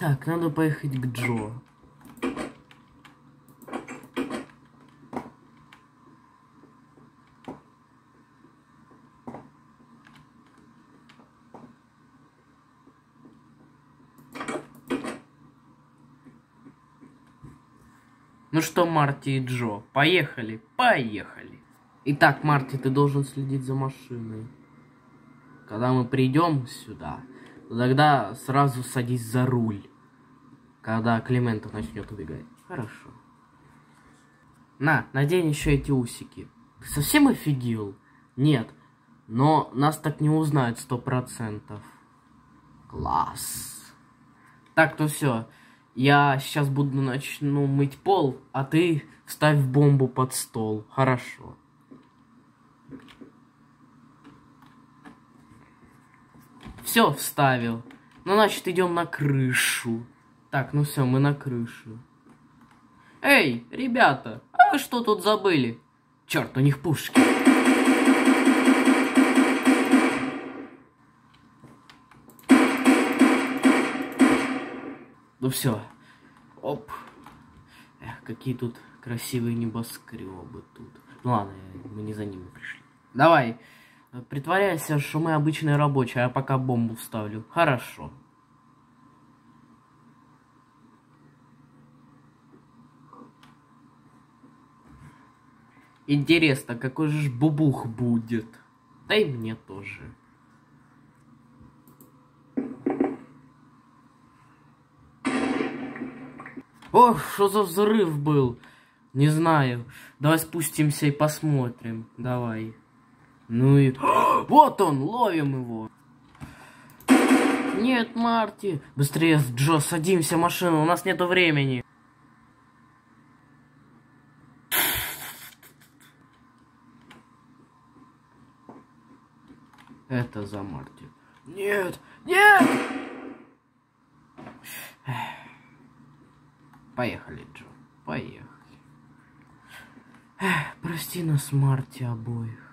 Так, надо поехать к Джо. Ну что, Марти и Джо, поехали, поехали. Итак, Марти, ты должен следить за машиной. Когда мы придем сюда, тогда сразу садись за руль. Когда Климента начнет убегать. Хорошо. На, надень еще эти усики. Ты совсем офигел? Нет. Но нас так не узнают сто процентов. Класс. Так, то все. Я сейчас буду начну мыть пол, а ты ставь бомбу под стол. Хорошо. Все, вставил. Ну, значит, идем на крышу. Так, ну все, мы на крышу. Эй, ребята, а вы что тут забыли? Черт, у них пушки. Ну все. Оп. Эх, какие тут красивые небоскребы тут. Ну ладно, мы не за ними пришли. Давай, притворяйся, что мы обычные рабочие, а я пока бомбу вставлю. Хорошо. Интересно, какой же бубух будет? Да и мне тоже. Ох, что за взрыв был? Не знаю. Давай спустимся и посмотрим. Давай. Ну и... Вот он, ловим его. Нет, Марти. Быстрее, Джо, садимся в машину, у нас нету времени. Это за Марти. Нет, нет! Поехали, Джо, поехали. Прости нас, Марти, обоих.